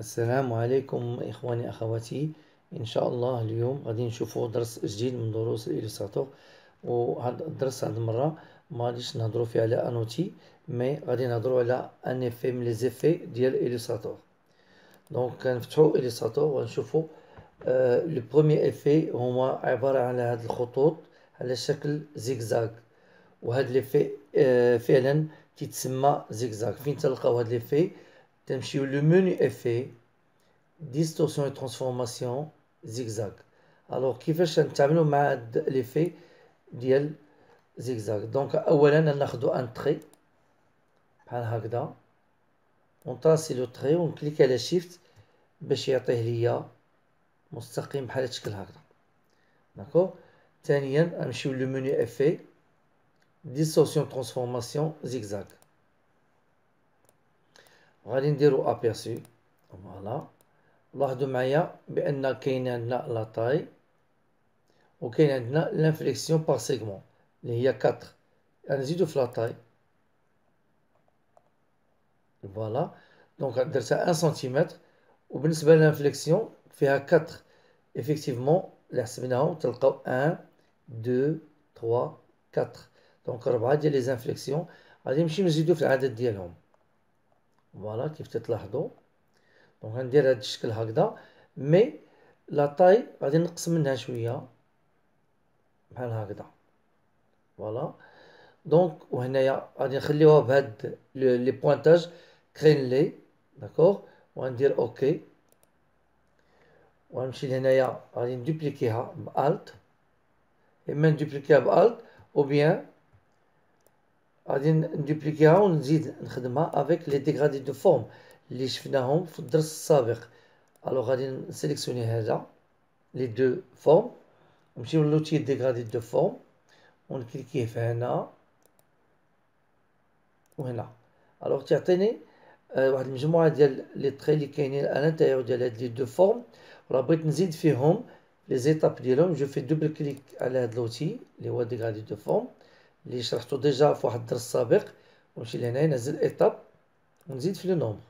السلام عليكم إخواني أخواتي. إن شاء الله اليوم غادي نشوفوا درس جديد من دروس ال Illustrator وهذا الدرس هذه المرة ما غاديش نهضروا فيه على un outil mais غادي نهضروا على un effet من les effets ديال ال Illustrator donc كنفتحوا Illustrator ونشوفوا آه le premier effet هو عبارة على هاد الخطوط على شكل زيكزاك. وهاد l'effet آه فعلا تيتسمى زيكزاك. فين تلقاو هاد l'effet تمشيو l'effet distorsion et transformation zigzag alors كيفاش نتعاملوا مع هاد l'effet ديال zigzag donc اولا ناخدو un trait بحال هكذا ونطراسي le trait ونكليك على shift باش يعطيه ليا مستقيم بحال هادشكل هكذا. d'accord ثانيا نمشيو le menu effet distorsion transformation zigzag غادي نديرو aperçu voilà. لاحظوا معايا بأن كاين عندنا la taille وكاين عندنا l'inflexion par segment اللي هي 4 نزيدو في la taille. voilà. donc درتها 1 سنتيمتر وبالنسبة ل l'inflexion فيها 4 effectivement اللي حسبناهم تلقاو 1 2 3 4 donc 4 ديال les inflexions غادي نمشيو نزيدو في العدد ديالهم. voilà كيف تتلاحظوا donc غندير هاد الشكل هكذا mais la taille غادي نقص منها شوية بحال هكذا voilà donc وهنايا غادي نخليوها بهاد لي pointages كاين لي داكوغ وغندير أوكي وغنمشي لهنايا غادي ندوبليكيها بالت اما ندوبليكيها بالت أو بيان غادي ندوبليكيها ونزيد نخدمها افيك لي ديغرادي دو فورم اللي شفناهم في الدرس السابق الوغ غادي نسيليكسيوني هذا لي دو فورم نمشيو لوتي ديغرادي دو فورم ونكليكيه في هنا وهنا الوغ تعطيني واحد المجموعه ديال لي تري اللي كاينين على الانتيريور ديال هاد لي دو فورم راه بغيت نزيد فيهم لي زيتاب ديالهم جو في دوبل كليك على هاد لوتي اللي هو ديغرادي دو فورم اللي شرحته ديجا في واحد الدرس سابق ونمشي لهنايا نزل ايتاب ونزيد في لو نومبر.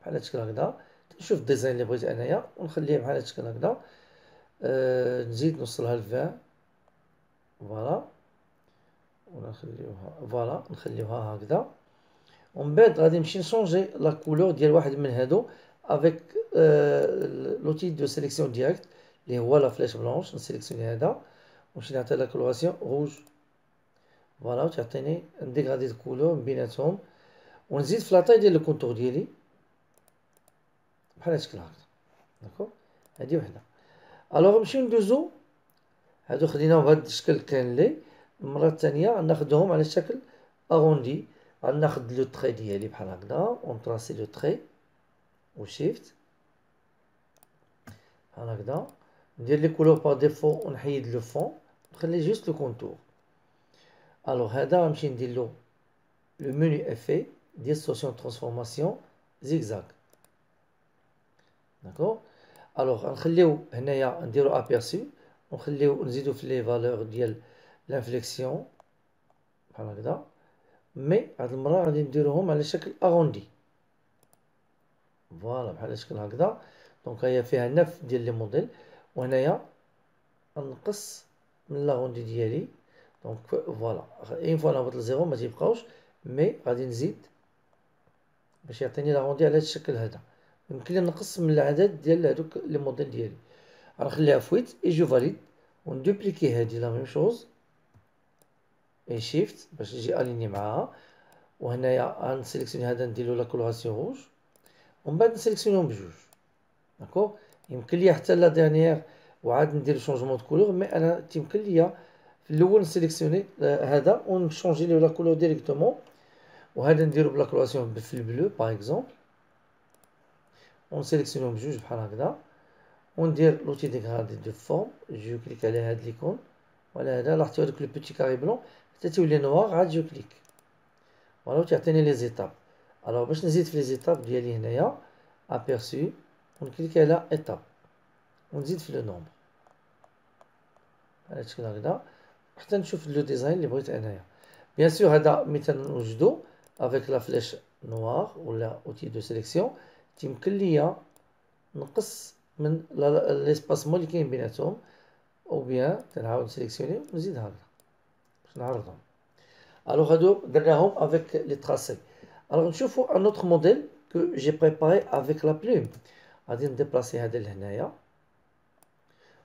بحال هادشكل هكذا. نشوف الديزاين اللي بغيت أنايا ونخليه بحال هادشكل هكذا. أه نزيد نوصلها ل voilà. ونخليوها voilà نخليوها هكذا. ومن بعد غادي نمشي نشونجي la couleur ديال واحد من هادو avec l'outil de sélection directe اللي هو la flèche blanche نسيليكسيوني هذا. ونمشي نعطي la coloration rouge voilà تعطيني un dégradé de couleurs من بيناتهم ونزيد في la taille ديال ال contour ديالي بحال هادشكل هكذا d'accord هادي وحده alors نمشيو ندوزو هادو خديناهم بهاد الشكل كان لي المره الثانية غناخدوهم على شكل arrondi غناخد le trait ديالي بحال هكذا ونطراسي le trait shift بحال هكذا ندير les couleurs par défaut ونحيد le fond نخلي juste le contour alors هذا غنمشي ندير له le menu effet distorsion transformation zigzag d'accord alors غنخليو هنايا نديرو aperçu ونخليو نزيدو في les valeurs ديال l'inflexion بحال هكذا mais هاد المرة غادي نديروهم على شكل arrondi voilà بحال الشكل هكذا donc هي فيها neuf ديال les modèles وهنايا نقص من l'arrondi ديالي donc voilà une fois نهبط ل zéro ما تيبقاوش mais غادي نزيد باش يعطيني l'arrondi على هاد الشكل هذا يمكن لي نقص من العدد ديال هادوك les modèles ديالي غنخليها huit et je valide وندوبليكي هادي la même chose et shift باش نجي اليني معاها وهنايا غنسيليكسيوني هذا نديرلو la coloration rouge ومن بعد نسيليكسيونيهم بجوج داكوغ يمكن ليا حتى la dernière وعاد ندير changement de couleur mais أنا تيمكن ليا الاول نسيليكسيوني هذا ونشونجي له لا كولور ديريكتومون وهذا نديرو بلا كولوراسيون في البلو باغ اكزومبل ونسيليكسيونيهم بجوج بحال هكذا وندير لوتي ديغرادي دو فورم جو كليك على هاد ليكون ولا هذا لاحظتوا هذوك لو بوتي كاري بلون حتى تولي نوار عاد جو كليك فوالا تعطيني لي زيتاب الوغ باش نزيد في لي زيتاب ديالي هنايا ابيرسو ونكليكي على ايتاب ونزيد في لو نومبر على الشكل هكذا حتى نشوف لو ديزاين اللي بغيت انايا بيان سور هذا مثلا نوجدو افيك لا فلاش نوار ولا اوتي دو سيليكسيون تيمكن ليا نقص من ليسباسمون اللي كاين بيناتهم او بيان تنعاود نسيليكسيوني ونزيد هكذا باش نعرضهم الوغ هادو درناهم افيك لي تراسي الوغ نشوفو ان اوتر موديل كو جي بريباري افيك لا بلوم غادي نديبلاسي هذا لهنايا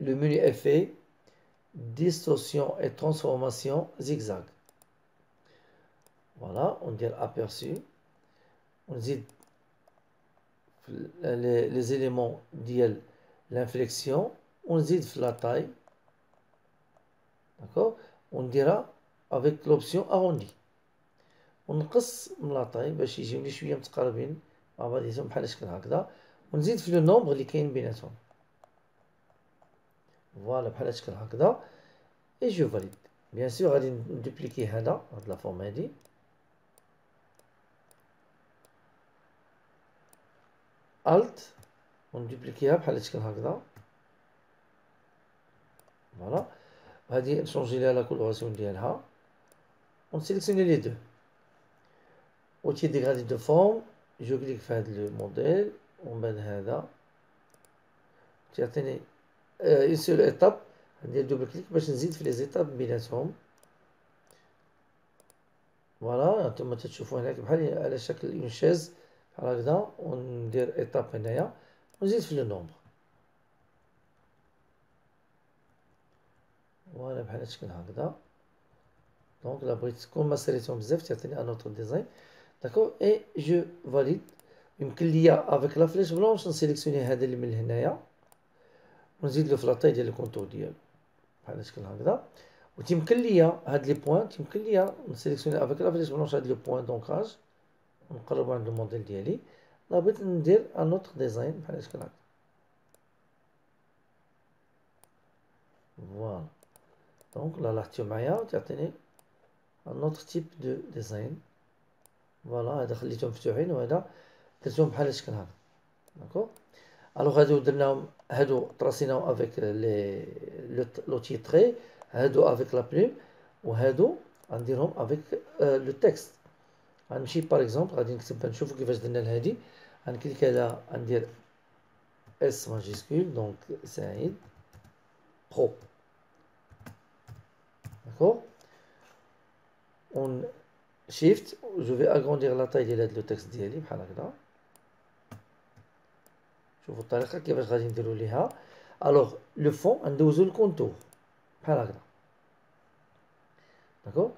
لو منو افي distorsion et transformation zigzag فوالا وندير ابيرسو ونزيد لي زيليمون ديال لانفليكسيون ونزيد في لا تاي داكوغ ونديرها افيك لوبسيون اروندي ونقص من لا تاي باش يجيوني شويه متقاربين مع بعضيهم بحال شكل هكذا ونزيد في لو نومبر اللي كاين بيناتهم فوالا بحال شكل هكذا اي جو فاليد بيان سور غادي ندوبليكي هذا هاد لا فورم هادي الت وندوبليكيها بحال شكل هكذا فوالا وهادي نشونجي ليها لا كولوراسيون ديالها ونسيليكسيوني لي دو و تي ديغادي دو فورم جو كليك في هاد لو موديل ومن بعد هذا تيعطيني اون سول ايتاب ندير دوبل كليك باش نزيد في لي زيتاب بيناتهم. فوالا نتوما تتشوفو هناك بحال على شكل اون شيز بحال هكذا. وندير ايتاب هنايا. ونزيد في لو نومبر فوالا بحال هادشكل هكذا. دونك لا بغيت كون ما سريتهم بزاف. تعطيني ان اوتر ديزاين d'accord et je valide يمكن ليا avec la flèche blanche نسيليكسيوني هذا اللي من هنايا. ونزيد له في la taille ديال ال contour ديالو. بحال هادشكل هكذا. و تيمكن ليا هاد les points تيمكن ليا نسيليكسيوني avec la flèche blanche هاد le point d'ancrage ونقربو عند الموديل ديالي. لا بغيت ندير un autre design بحال هادشكل هكا voilà donc لا لاحظتو معايا تعطيني ان اوتر تيب دو ديزاين فوالا هذا خليتهم مفتوحين وهذا درتهم بحال هادشكل هكا داكوغ الوغ هادو درناهم هادو طراسيناهم افيك لي لوتي تري هادو افيك لا بلوم وهادو غنديرهم افيك لو تكست غنمشي باغ اكزومبل غادي نكتب نشوفو كيفاش درنا لهادي غنكليك على غندير اس ماجيسكول دونك سعيد برو داكوغ اون شيفت جو في اغروندير لا تاي ديال هاد لو تكست ديالي بحال هكذا شوفوا الطريقه كيفاش غادي نديرو ليها الوغ لو فون ندوزو للكونتور بحال هكذا داكوغ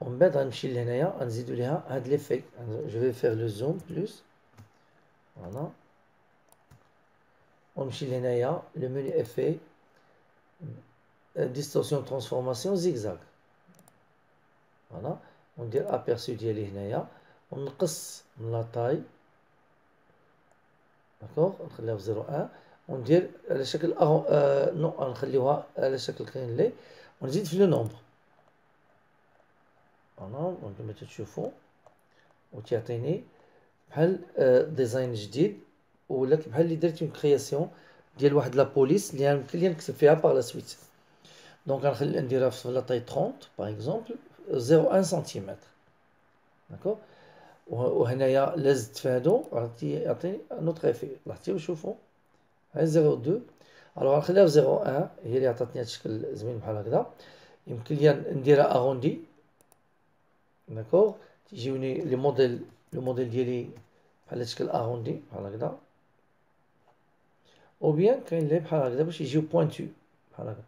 ومن بعد غنمشي لهنايا غنزيدو ليها هاد ليفي جو في فيغ لو زوم بلوس فوالا ونمشي لهنايا لو منو افي ديستورسيون ترانسفورماسيون زيكزاك فوالا وندير ابيرسو ديالي هنايا ونقص من لا تاي داكوغ نخليها في زيرو ان وندير على شكل أغو... آه نو نخليوها على شكل كاين لي ونزيد في لو نومبر فوالا كما تتشوفو و تيعطيني بحال آه ديزاين جديد ولا بحال اللي درت اون كرياسيون ديال واحد لا بوليس اللي يمكن لي نكتب فيها باغ لا سويت دونك غنخلي نديرها في لا طاي 30 باغ اكزومبل 0.1 سنتيمتر داكوغ وهنايا لازت في هادو يعطيني نوتر افي لاحظتي شوفوا هاي زيرو دو. الوغ نخليها في زيرو أن هي اللي عطاتني هاد الشكل زوين بحال هكذا. يمكن ليا نديرها اغوندي d'accord تيجيوني les modèles le modèle ديالي بحال هاد الشكل arrondi بحال هكذا. ou bien كاين لي بحال هكذا باش يجيو pointu بحال هكذا.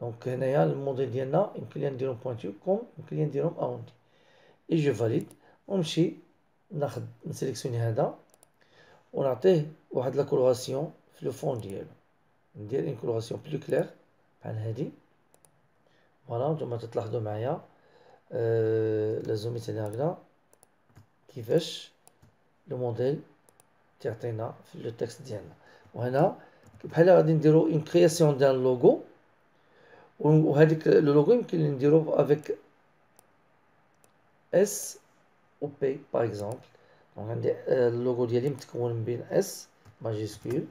donc هنايا الموديل ديالنا يمكن ليا نديرهم pointu comme يمكن ليا نديرهم arrondi et je valide ونمشي ناخد نسيليكسيوني هذا ونعطيه واحد la coloration في le fond ديالو. ندير une coloration bleu clair بحال هادي. voilà نتوما تلاحظوا معايا أه لا زوميت هنا هكذا. كيفاش le modèle تعطينا في le texte ديالنا. وهنا بحال غادي نديرو une création ديال لوغو. وهذيك le logo يمكن نديرو avec S و بي باغ اكزومبل دونك عندي اللوغو ديالي متكون من بين اس ماجيسكول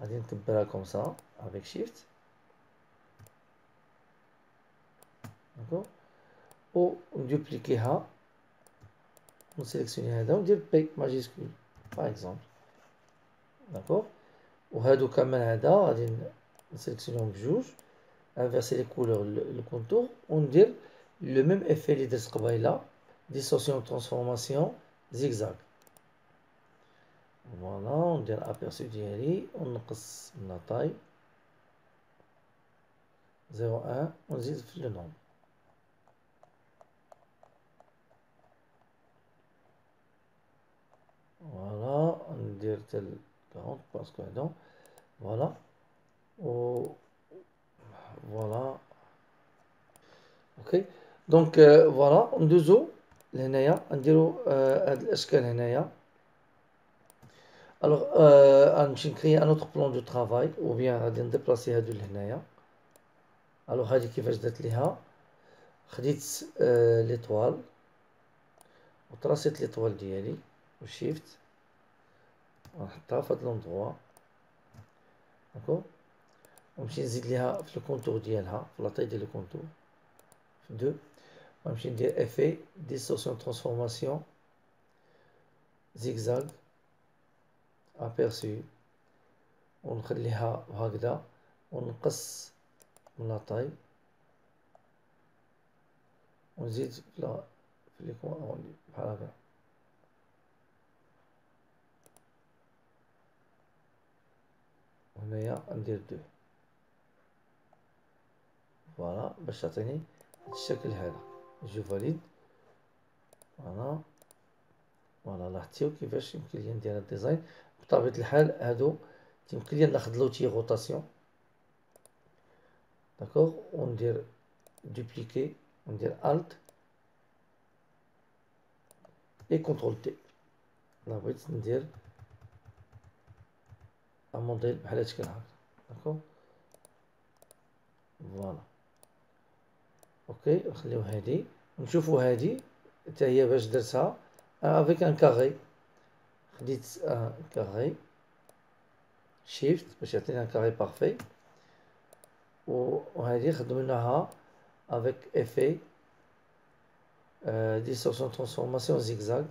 غادي نكبرها كوم سا افيك شيفت داكوغ و ندوبليكيها نسيليكسيوني هذا وندير بي ماجيسكول باغ اكزومبل داكوغ وهادو كمان هذا غادي نسيليكسيونيهم بجوج انفيرسي لي كولور لو كونتور وندير لو ميم افي اللي درت قبيله ديسورسيون ترانسفورماسيون زيكزاك فوالا ندير ابيرسو ديالي ونقص من لا طاي زيرو ان ونزيد في لو نومبر فوالا ندير تل 40 باسكو هذا فوالا و فوالا اوكي دونك فوالا ندوزو لهنايا نديرو هاد الأشكال هنايا. alors غنمشي نكري un autre plan de travail ou bien غادي نديبلاسي هادو لهنايا. alors هادي كيفاش درت ليها؟ خديت l'étoile وطراسيت l'étoile ديالي و shift غنحطها في هاد l'endroit d'accord ونمشي نزيد ليها في الكونتور ديالها في لاطاي ديال الكونتور. في دو. ونمشي ندير افي ديسورسيون ترانسفورماسيون زيكزاغ ابيرسي ونخليها هكذا ونقص من لاطاي ونزيد في لا في لي بحال هكا وهنايا ندير دو فوالا باش تعطيني الشكل هذا جو فاليد. فوالا. فوالا لاحظتيو كيفاش يمكن لي ندير الديزاين. بطبيعة الحال هادو يمكن لي ناخد لوتي روتاسيون. داكوغ. وندير دوبليكي وندير الت اي كونترول تي لا بغيت ندير un modèle بحال هادشكل هكا d'accord. voilà. ok نخليو هادي. نشوفو هادي. حتى هي باش درتها. avec un carré. خديت un carré. shift باش يعطينا un carré parfait. وهادي خدمناها avec effet. distorsion transformation zigzag.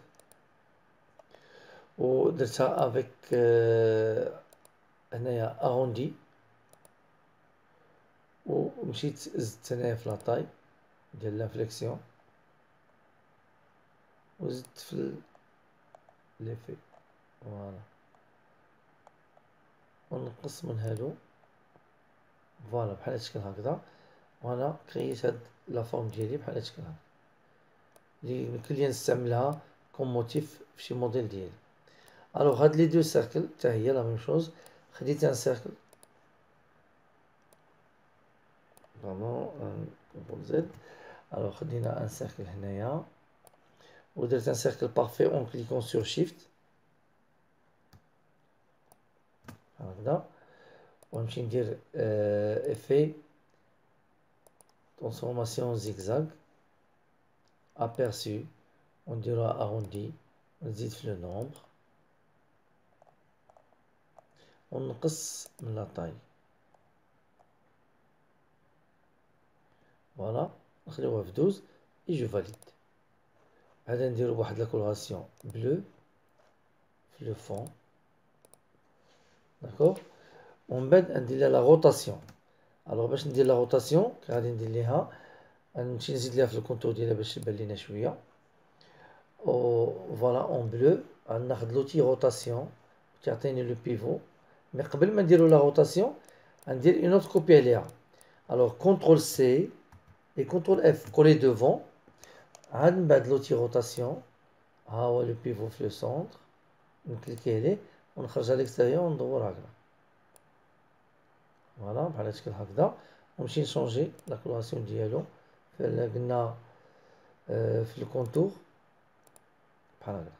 ودرتها avec هنايا arrondi ومشيت زدت هنايا في la taille. ديال l'inflexion وزدت في l'effet. voilà. ونقص من هادو. voilà بحال هادشكل هكذا. وأنا كرييت هاد la forme ديالي بحال هادشكل هكذا. لي يمكن ليا نستعملها comme motif في شي موديل ديالي. alors هاد les deux cercles حتى هي la même chose. خديت ان سيركل. فريمون كنترول زد. الوغ خدينا ان سيركل هنايا ودرت ان سيركل بارفي اون كليكون سور شيفت هكذا ونمشي ندير افي ترانسفورماسيون زيكزاغ aperçu ونديروها اغوندي نزيد في لو نومبر ونقص من لا طاي فوالا نخليوها في دوز اي جو فاليد هذا نديرو واحد لا كولوراسيون بلو في لو فون داكوغ ومن بعد ندير لها لا روتاسيون الوغ باش ندير لا روتاسيون غادي ندير ليها نمشي نزيد ليها في الكونتور ديالها باش تبان لينا شويه و فوالا اون بلو ناخد لوتي روتاسيون تعطيني لو بيفو مي قبل ما نديرو لا روتاسيون غندير اون اوتر كوبي عليها الوغ كونترول سي اي كونترول اف كولي دوفون عاد من بعد لوتي روتاسيون ها هو لو بيفو في لو سونتر نكليكي عليه ونخرج على ليكستيريور وندور هكذا فوالا بحال هادشكل هكذا ونمشي نشونجي لا كولوراسيون ديالو قلنا في الكونتور بحال هكذا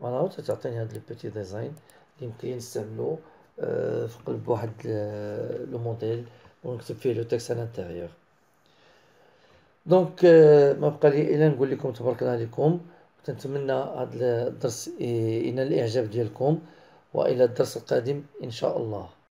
فوالا تعطيني هاد لو بوتي ديزاين اللي يمكن نستعملو في قلب واحد لو موديل ونكتب فيه le texte على ال intérieur donc ما بقى لي إلا نقول لكم تبارك الله عليكم. تنتمنى هذا الدرس ينال الإعجاب ديالكم وإلى الدرس القادم إن شاء الله.